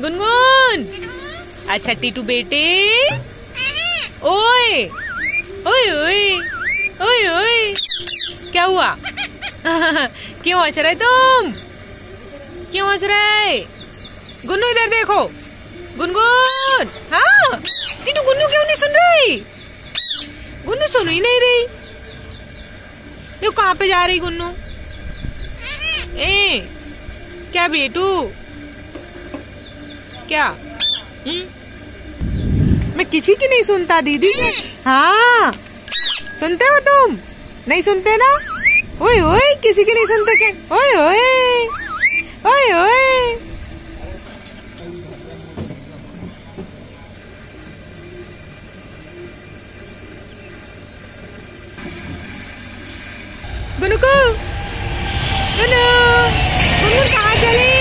गुनगुन। अच्छा टीटू बेटे। ओए ओए ओए ओए ओए। क्या हुआ? क्यों हंस रहे तुम? क्यों हंस रहे? गुन्नू, इधर देखो। गुनगुन हाँ। टीटू, गुन्नू क्यों नहीं सुन रही? गुन्नू सुन ही नहीं रही। देखो कहाँ पे जा रही गुन्नू? ए, क्या बेटू? क्या? हुँ? मैं किसी की नहीं सुनता, दीदी। हाँ। सुनते हो तुम? नहीं सुनते ना? ओए ओए, किसी की नहीं सुनते क्या? ओए ओए ओए ओए। गुनु गुनु, कहाँ चली?